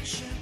passion.